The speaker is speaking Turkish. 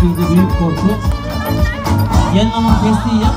Akbil'de büyük korku. Yanılama testi yap,